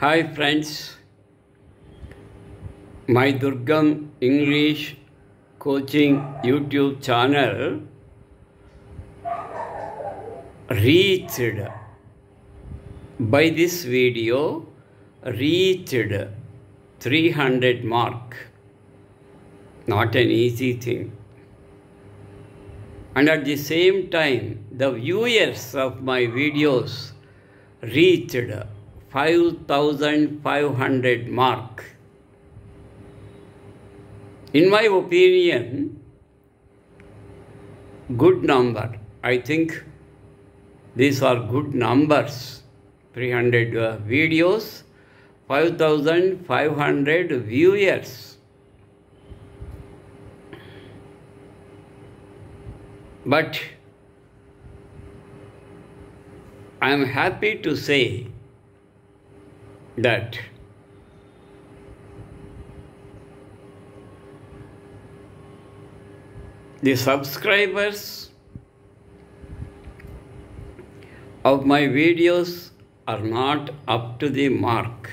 Hi friends, my Durgam English coaching YouTube channel reached by this video reached 300 mark. Not an easy thing. And at the same time, the viewers of my videos reached 5500 mark. In my opinion, good number. I think these are good numbers. 300 uh, videos, 5500 viewers. But I am happy to say that the subscribers of my videos are not up to the mark.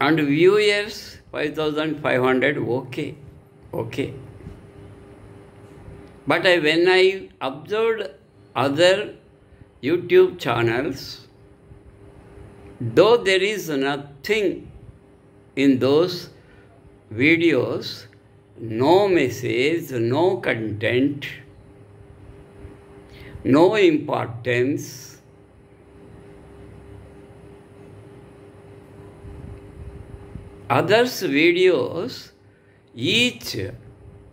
And viewers 5500 okay, okay. But I, when I observed other YouTube channels, though there is nothing in those videos, no message, no content, no importance, others videos each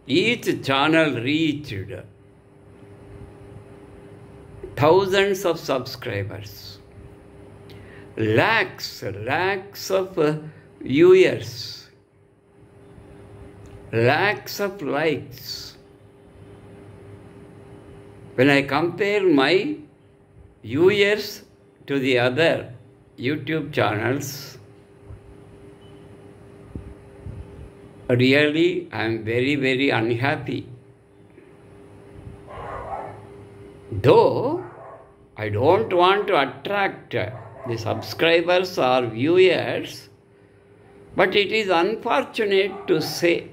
each channel reached thousands of subscribers lakhs lakhs of uh, viewers lakhs of likes when i compare my viewers to the other youtube channels really I am very, very unhappy. Though I don't want to attract the subscribers or viewers, but it is unfortunate to say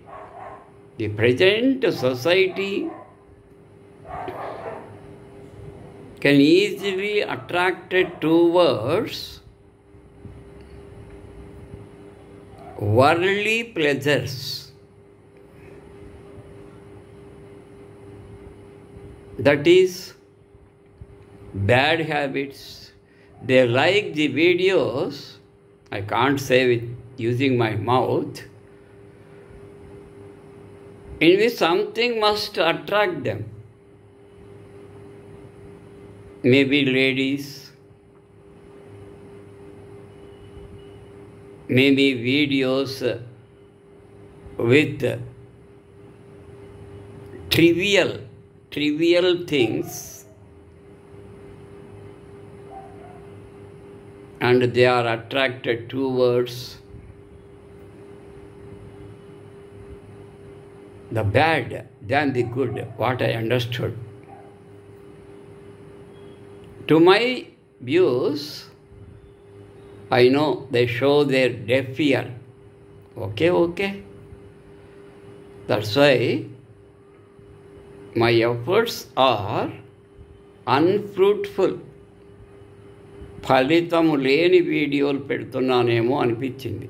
the present society can easily attract towards worldly pleasures. That is bad habits. They like the videos, I can't say with using my mouth, in which something must attract them. Maybe ladies, maybe videos with trivial trivial things and they are attracted towards the bad than the good what i understood to my views I know they show their deaf ear. Okay, okay. That's why my efforts are unfruitful. ఫలితము లేని వీడియోలు పెడుతున్నానేమో అనిపించింది.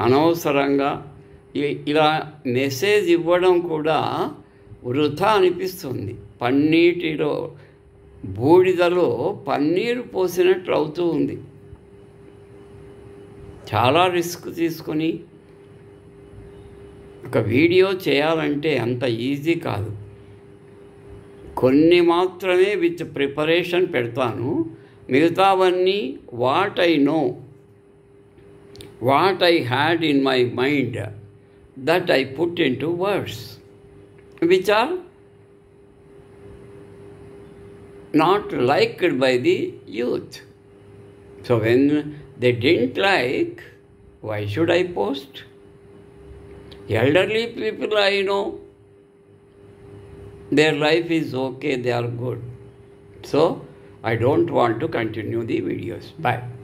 అనవసరంగా ఇలా message ఇవ్వడం కూడా వృధా అనిపిస్తుంది. పన్నీటిలో బూడిదలో పన్నీరు పోసినట్లు అవుతూ ఉంది. చాలా రిస్క్ తీసుకొని ఒక వీడియో చేయాలంటే అంత ఈజీ కాదు. కొన్ని మాత్రమే విత్ ప్రిపరేషన్ పెడతాను. మిగతావన్నీ what I know what I had in my mind that I put in to words which are not liked by the youth so when they didn't like, why should I post? Elderly people I know, their life is okay, they are good. So I don't want to continue the videos. Bye.